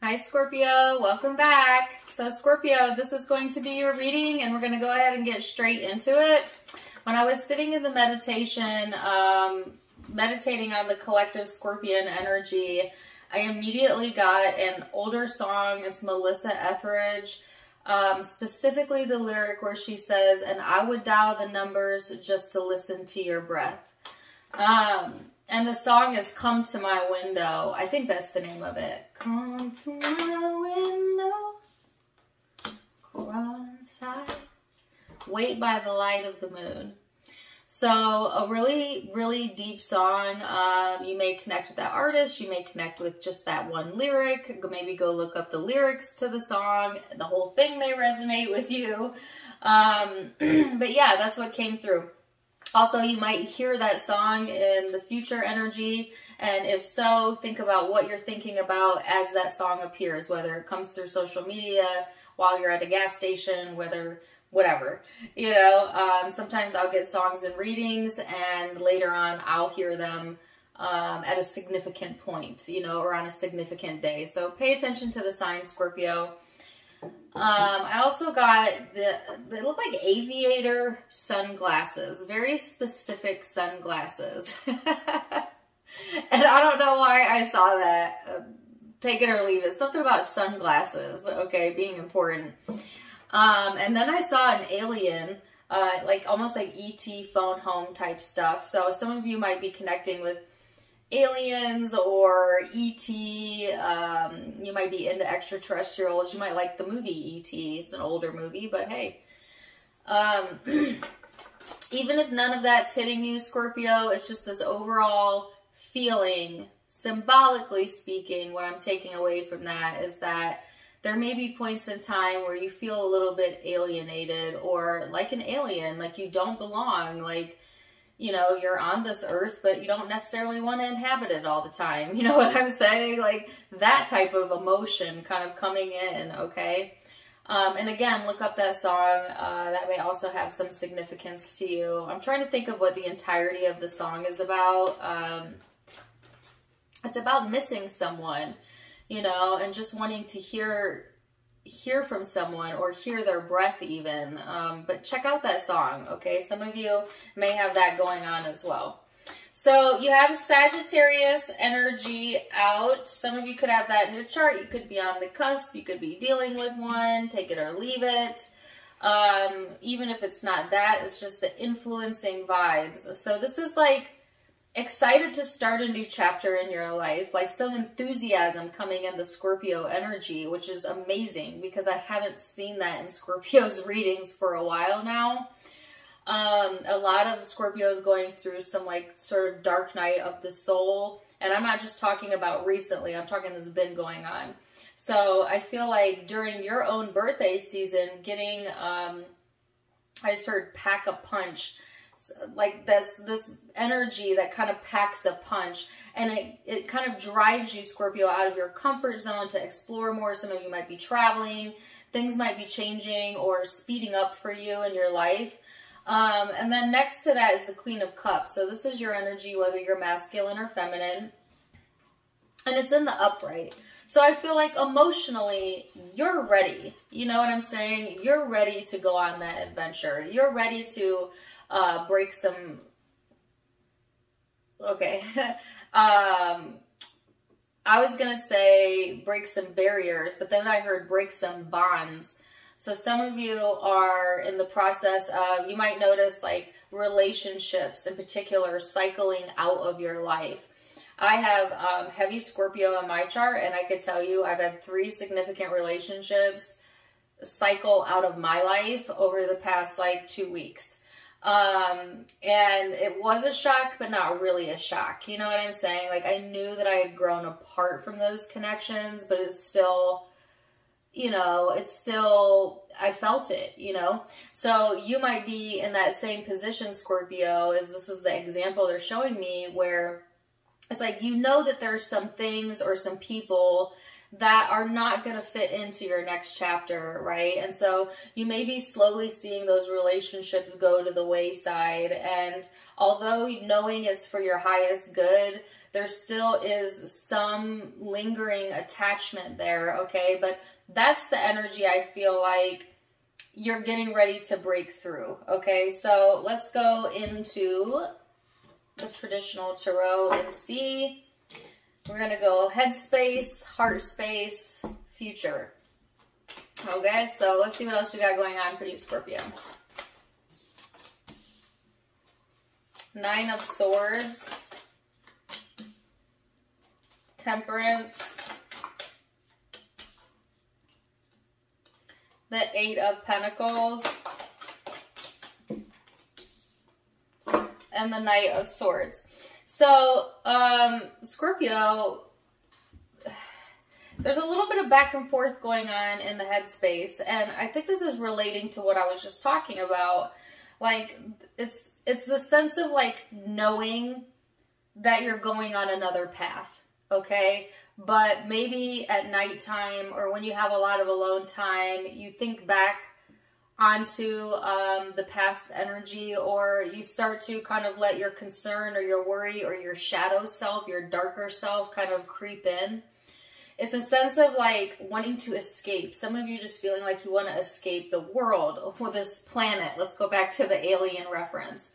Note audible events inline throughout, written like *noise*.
Hi Scorpio, welcome back. So Scorpio, this is going to be your reading and we're going to go ahead and get straight into it. When I was sitting in the meditation, um, meditating on the collective scorpion energy, I immediately got an older song. It's Melissa Etheridge. Um, specifically the lyric where she says, and I would dial the numbers just to listen to your breath. Um, and the song is Come to My Window. I think that's the name of it. Come to my window, crawl inside, wait by the light of the moon. So a really, really deep song. Um, you may connect with that artist. You may connect with just that one lyric. Maybe go look up the lyrics to the song. The whole thing may resonate with you. Um, *clears throat* but yeah, that's what came through. Also, you might hear that song in the future energy. And if so, think about what you're thinking about as that song appears, whether it comes through social media, while you're at a gas station, whether whatever. You know, um, sometimes I'll get songs and readings and later on I'll hear them um, at a significant point, you know, or on a significant day. So pay attention to the sign, Scorpio. Um, I also got the, they look like aviator sunglasses, very specific sunglasses. *laughs* and I don't know why I saw that. Uh, take it or leave it. Something about sunglasses, okay, being important. Um, and then I saw an alien, uh, like almost like ET phone home type stuff. So some of you might be connecting with aliens or ET. Um, you might be into extraterrestrials. You might like the movie ET. It's an older movie, but hey. Um, *clears throat* even if none of that's hitting you, Scorpio, it's just this overall feeling, symbolically speaking, what I'm taking away from that is that there may be points in time where you feel a little bit alienated or like an alien, like you don't belong, like, you know, you're on this earth, but you don't necessarily want to inhabit it all the time. *laughs* You know what I'm saying? Like that type of emotion kind of coming in, okay? Um, and again, look up that song. Uh, that may also have some significance to you. I'm trying to think of what the entirety of the song is about. Um, it's about missing someone you know, and just wanting to hear hear from someone or hear their breath even. Um, but check out that song, okay? Some of you may have that going on as well. So you have Sagittarius energy out. Some of you could have that in your chart. You could be on the cusp. You could be dealing with one. Take it or leave it. Um, even if it's not that, it's just the influencing vibes. So this is like excited to start a new chapter in your life, like some enthusiasm coming in the Scorpio energy, which is amazing because I haven't seen that in *laughs* Scorpio's readings for a while now. Um, a lot of Scorpios going through some like sort of dark night of the soul. And I'm not just talking about recently, I'm talking this has been going on. So I feel like during your own birthday season, getting, um, I just heard pack a punch like this this energy that kind of packs a punch and it, it kind of drives you Scorpio out of your comfort zone to explore more. Some of you might be traveling, things might be changing or speeding up for you in your life. Um, and then next to that is the Queen of Cups. So this is your energy, whether you're masculine or feminine. And it's in the upright. So I feel like emotionally, you're ready. You know what I'm saying? You're ready to go on that adventure. You're ready to uh, break some, okay, *laughs* um, I was going to say break some barriers, but then I heard break some bonds. So some of you are in the process of, you might notice like relationships in particular cycling out of your life. I have um, heavy Scorpio in my chart, and I could tell you I've had three significant relationships cycle out of my life over the past like two weeks. Um, and it was a shock, but not really a shock. You know what I'm saying? Like I knew that I had grown apart from those connections, but it's still, you know, it's still, I felt it, you know? So you might be in that same position, Scorpio, as this is the example they're showing me where it's like you know that there's some things or some people that are not going to fit into your next chapter, right? And so you may be slowly seeing those relationships go to the wayside. And although knowing is for your highest good, there still is some lingering attachment there, okay? But that's the energy I feel like you're getting ready to break through, okay? So let's go into the traditional tarot and see we're going to go head space, heart space, future. Okay, so let's see what else we got going on for you, Scorpio. Nine of Swords. Temperance. The Eight of Pentacles. And the Knight of Swords. So, um, Scorpio, *sighs* there's a little bit of back and forth going on in the headspace, and I think this is relating to what I was just talking about. Like, it's it's the sense of like knowing that you're going on another path, okay? But maybe at nighttime or when you have a lot of alone time, you think back onto um, the past energy or you start to kind of let your concern or your worry or your shadow self, your darker self kind of creep in. It's a sense of like wanting to escape. Some of you just feeling like you want to escape the world *laughs* or this planet. Let's go back to the alien reference.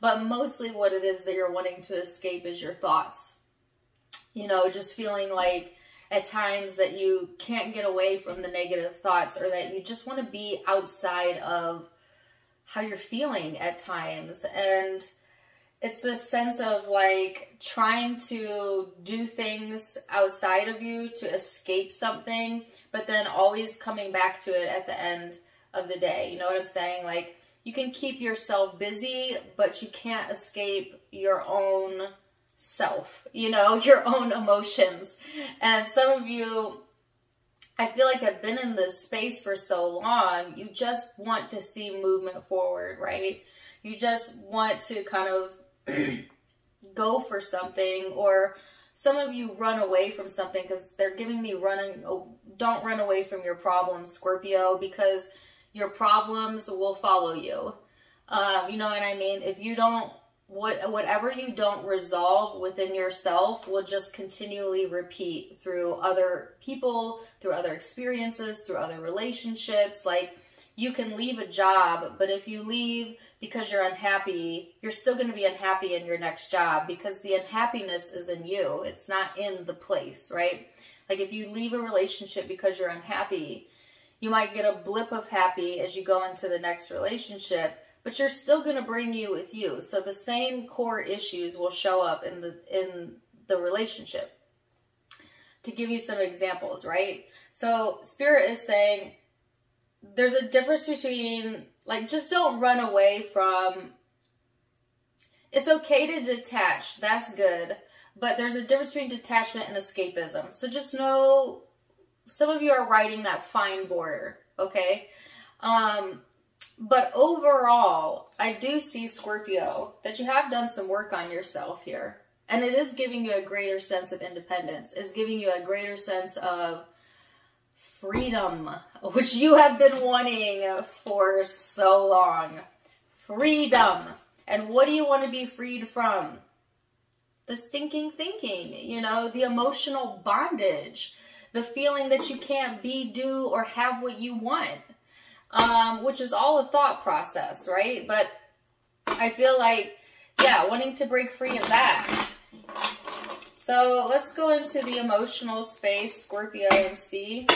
But mostly what it is that you're wanting to escape is your thoughts. You know, just feeling like at times that you can't get away from the negative thoughts or that you just want to be outside of how you're feeling at times. And it's this sense of like trying to do things outside of you to escape something, but then always coming back to it at the end of the day. You know what I'm saying? Like you can keep yourself busy, but you can't escape your own self, you know, *laughs* your own emotions. And some of you, I feel like I've been in this space for so long, you just want to see movement forward, right? You just want to kind of *clears throat* go for something or some of you run away from something because they're giving me running, oh, don't run away from your problems, Scorpio, because your problems will follow you. Um, you know what I mean? If you don't what whatever you don't resolve within yourself will just continually repeat through other people, through other experiences, through other relationships. Like you can leave a job, but if you leave because you're unhappy, you're still going to be unhappy in your next job because the unhappiness is in you. It's not in the place, right? Like if you leave a relationship because you're unhappy, you might get a blip of happy as you go into the next relationship, but you're still going to bring you with you. So the same core issues will show up in the in the relationship. To give you some examples, right? So spirit is saying there's a difference between like just don't run away from it's okay to detach. That's good. But there's a difference between detachment and escapism. So just know some of you are writing that fine border, okay? Um but overall, I do see, Scorpio, that you have done some work on yourself here. And it is giving you a greater sense of independence. It's giving you a greater sense of freedom, *laughs* which you have been wanting for so long. Freedom. And what do you want to be freed from? The stinking thinking, you know, the emotional bondage, the feeling that you can't be, do, or have what you want um, which is all a thought process, right? But I feel like, yeah, wanting to break free of that. So let's go into the emotional space, Scorpio, and see.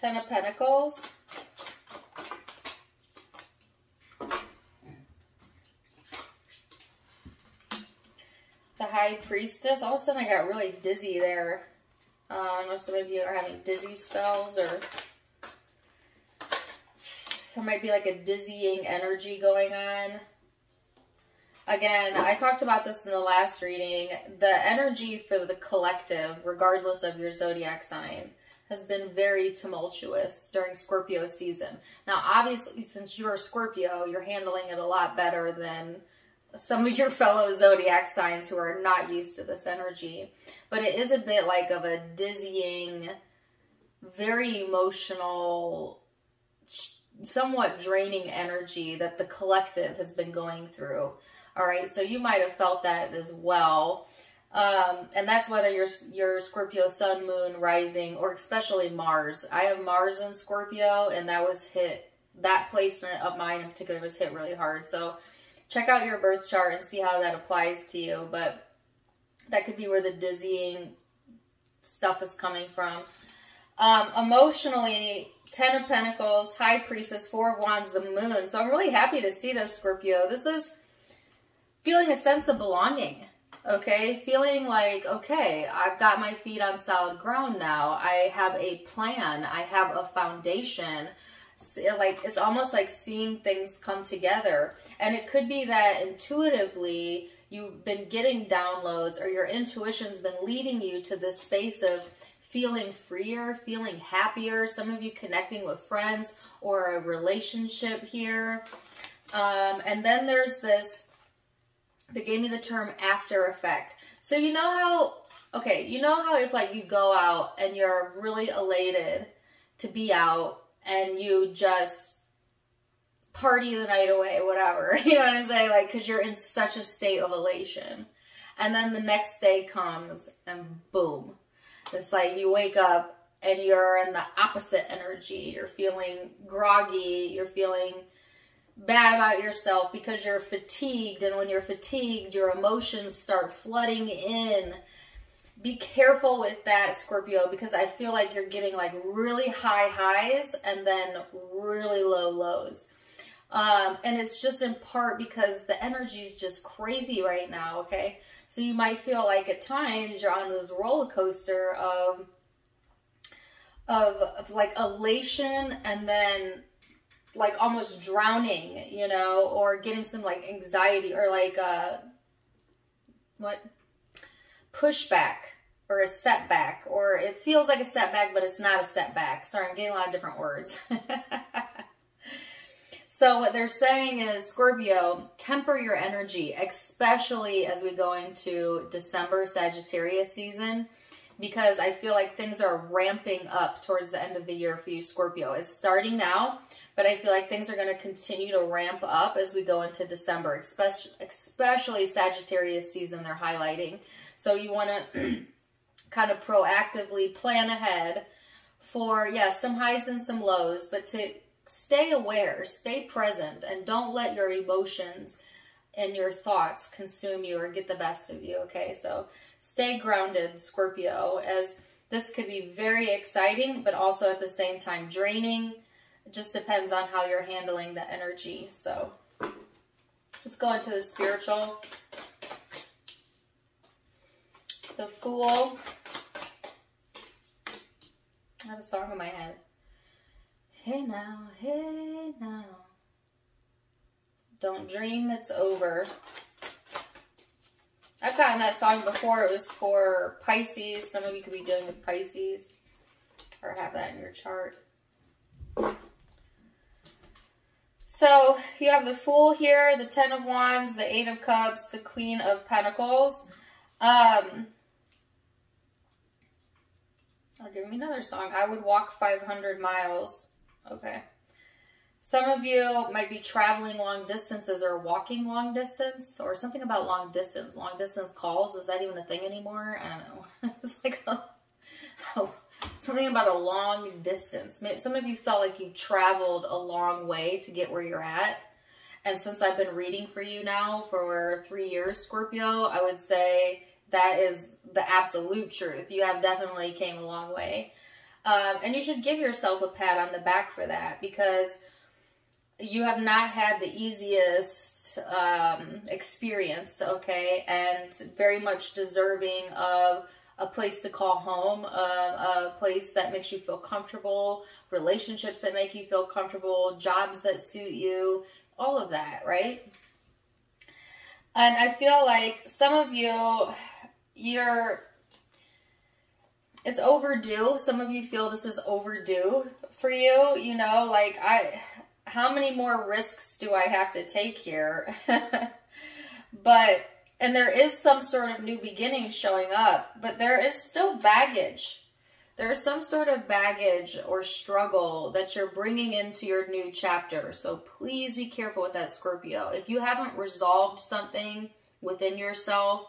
Ten of Pentacles. High Priestess. All of a sudden I got really dizzy there. Uh, I know some of you are having dizzy spells or there might be like a dizzying energy going on. Again, I talked about this in the last reading. The energy for the collective, regardless of your zodiac sign, has been very tumultuous during Scorpio season. Now, obviously, since you're a Scorpio, you're handling it a lot better than some of your fellow zodiac signs who are not used to this energy. But it is a bit like of a dizzying, very emotional, somewhat draining energy that the collective has been going through. All right, so you might have felt that as well. Um, and that's whether you're, you're Scorpio sun, moon, rising, or especially Mars. I have Mars in Scorpio, and that was hit, that placement of mine in particular was hit really hard. So check out your birth chart and see how that applies to you. But that could be where the dizzying stuff is coming from. Um, emotionally, Ten of Pentacles, High Priestess, Four of Wands, the Moon. So I'm really happy to see this, Scorpio. This is feeling a sense of belonging, okay? Feeling like, okay, I've got my feet on solid ground now. I have a plan. I have a foundation. Like, it's almost like seeing things come together. And it could be that intuitively you've been getting downloads or your intuition's been leading you to this space of feeling freer, feeling happier. Some of you connecting with friends or a relationship here. Um, and then there's this, they gave me the term after effect. So you know how, okay, you know how if like you go out and you're really elated to be out and you just party the night away, whatever. *laughs* You know what I'm saying? Like, because you're in such a state of elation. And then the next day comes and boom. It's like you wake up and you're in the opposite energy. You're feeling groggy. You're feeling bad about yourself because you're fatigued. And when you're fatigued, your emotions start flooding in. Be careful with that, Scorpio, because I feel like you're getting like really high highs and then really low lows. Um, and it's just in part because the energy is just crazy right now, okay? So you might feel like at times you're on this roller coaster of, of, of like elation and then like almost drowning, you know, or getting some like anxiety or like uh what pushback or a setback or it feels like a setback but it's not a setback. Sorry, I'm getting a lot of different words. *laughs* So what they're saying is, Scorpio, temper your energy, especially as we go into December Sagittarius season, because I feel like things are ramping up towards the end of the year for you, Scorpio. It's starting now, but I feel like things are going to continue to ramp up as we go into December, especially, Sagittarius season they're highlighting. So you want *clears throat* to kind of proactively plan ahead for, yeah, some highs and some lows, but to stay aware, stay present, and don't let your emotions and your thoughts consume you or get the best of you, okay? So stay grounded, Scorpio, as this could be very exciting, but also at the same time draining. It just depends on how you're handling the energy. So let's go into the spiritual. The Fool. I have a song in my head. Hey now, hey now. Don't dream it's over. I've gotten that song before. It was for Pisces. Some of you could be dealing with Pisces or have that in your chart. So you have the Fool here, the Ten of Wands, the Eight of Cups, the Queen of Pentacles. Um, I'll give me another song. I would walk 500 miles. Okay. Some of you might be traveling long distances or walking long distance or something about long distance. Long distance calls, is that even a thing anymore? I don't know. *laughs* it's like a, a, something about a long distance. Some of you felt like you traveled a long way to get where you're at. And since I've been reading for you now for three years, Scorpio, I would say that is the absolute truth. You have definitely came a long way. Um, and you should give yourself a pat on the back for that because you have not had the easiest um, experience, okay? And very much deserving of a place to call home, uh, a place that makes you feel comfortable, relationships that make you feel comfortable, jobs that suit you, all of that, right? And I feel like some of you, you're it's overdue. Some of you feel this is overdue for you. You know, like I, how many more risks do I have to take here? *laughs* but, and there is some sort of new beginning showing up, but there is still baggage. There's some sort of baggage or struggle that you're bringing into your new chapter. So please be careful with that, Scorpio. If you haven't resolved something within yourself,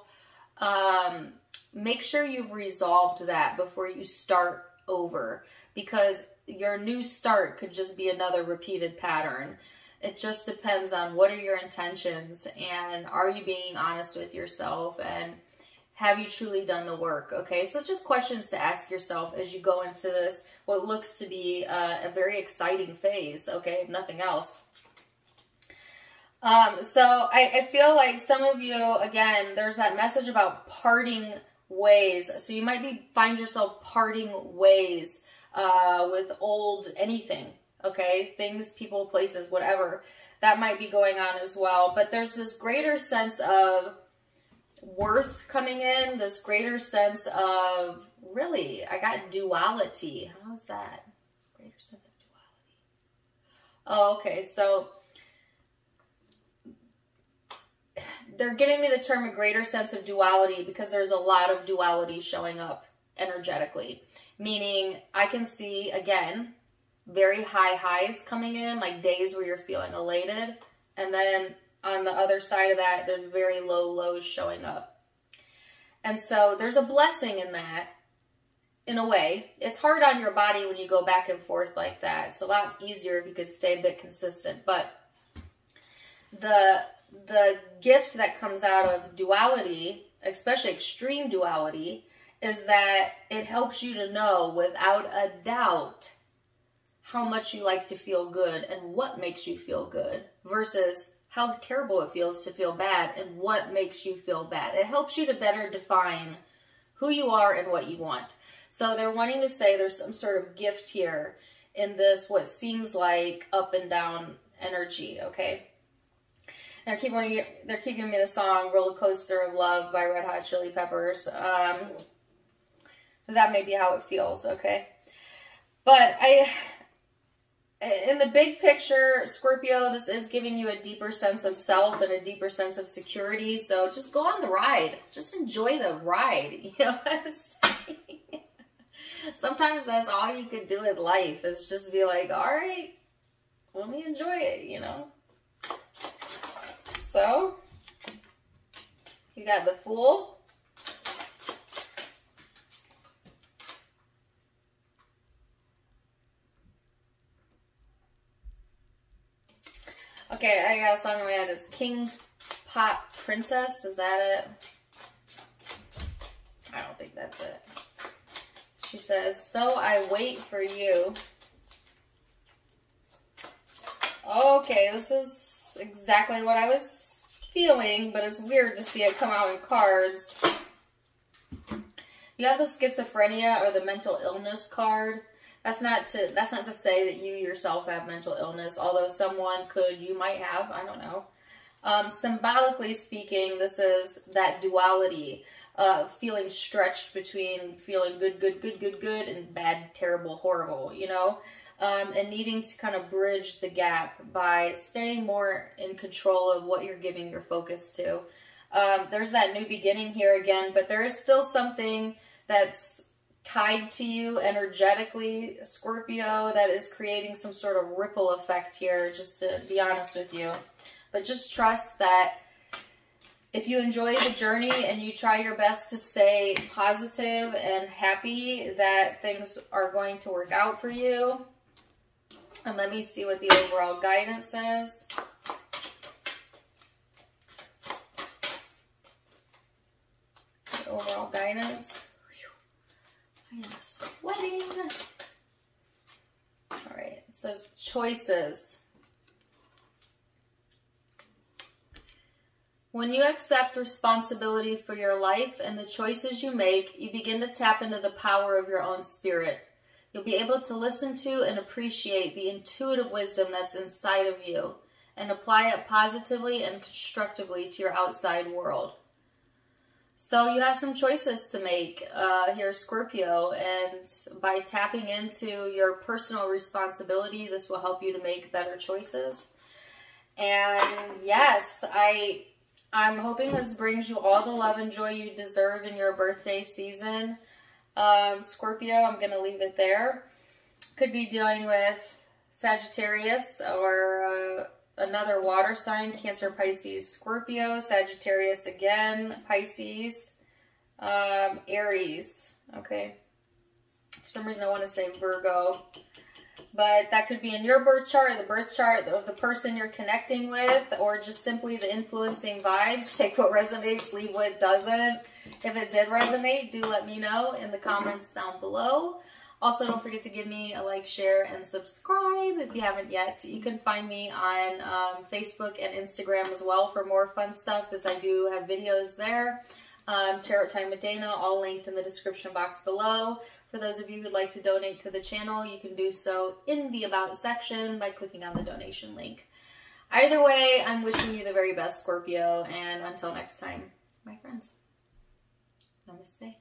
um, make sure you've resolved that before you start over because your new start could just be another repeated pattern. It just depends on what are your intentions and are you being honest with yourself and have you truly done the work? Okay, so just questions to ask yourself as you go into this, what looks to be a, a very exciting phase, okay, nothing else. Um, so I, I feel like some of you, again, there's that message about parting ways. So you might be find yourself parting ways uh, with old anything, okay? Things, people, places, whatever. That might be going on as well. But there's this greater sense of worth coming in, this greater sense of, really, I got duality. How is that? Greater sense of duality. Oh, okay. So they're giving me the term a greater sense of duality because there's a lot of duality showing up energetically. Meaning I can see, again, very high highs coming in, like days where you're feeling elated. And then on the other side of that, there's very low lows showing up. And so there's a blessing in that, in a way. It's hard on your body when you go back and forth like that. It's a lot easier if you could stay a bit consistent. But the the gift that comes out of duality, especially extreme duality, is that it helps you to know without a doubt how much you like to feel good and what makes you feel good versus how terrible it feels to feel bad and what makes you feel bad. It helps you to better define who you are and what you want. So they're wanting to say there's some sort of gift here in this what seems like up and down energy, okay? They're keeping they're keeping me the song "Roller Coaster of Love" by Red Hot Chili Peppers. Um, that may be how it feels, okay? But I, in the big picture, Scorpio, this is giving you a deeper sense of self and a deeper sense of security. So just go on the ride. Just enjoy the ride. *laughs* You know what I'm saying? Sometimes that's all you could do in life is just be like, all right, let me enjoy it, you know? So, you got the Fool. Okay, I got a song in my head. It's King Pop Princess. Is that it? I don't think that's it. She says, So I wait for you. Okay, this is exactly what I was feeling, but it's weird to see it come out in cards. You have the schizophrenia or the mental illness card. That's not to that's not to say that you yourself have mental illness, although someone could, you might have, I don't know. Um, symbolically speaking, this is that duality of feeling stretched between feeling good, good, good, good, good, and bad, terrible, horrible, you know? um, and needing to kind of bridge the gap by staying more in control of what you're giving your focus to. Um, there's that new beginning here again, but there is still something that's tied to you energetically, Scorpio, that is creating some sort of ripple effect here, just to be honest with you. But just trust that if you enjoy the journey and you try your best to stay positive and happy that things are going to work out for you, and let me see what the overall guidance is. The overall guidance. I am sweating. All right, it says choices. When you accept responsibility for your life and the choices you make, you begin to tap into the power of your own spirit. You'll be able to listen to and appreciate the intuitive wisdom that's inside of you and apply it positively and constructively to your outside world. So you have some choices to make uh, here, Scorpio, and by tapping into your personal responsibility, this will help you to make better choices. And yes, I I'm hoping this brings you all the love and joy you deserve in your birthday season. Um, Scorpio, I'm going to leave it there. Could be dealing with Sagittarius or uh, another water sign, Cancer, Pisces, Scorpio, Sagittarius again, Pisces, um, Aries, okay. For some reason I want to say Virgo, but that could be in your birth chart, the birth chart of the person you're connecting with, or just simply the influencing vibes. Take what resonates, leave what doesn't. If it did resonate, do let me know in the comments down below. Also, don't forget to give me a like, share, and subscribe if you haven't yet. You can find me on um, Facebook and Instagram as well for more fun stuff as I do have videos there. Um, Tarot Time with Dana, all linked in the description box below. For those of you who'd like to donate to the channel, you can do so in the About section by clicking on the donation link. Either way, I'm wishing you the very best, Scorpio, and until next time, my friends, namaste.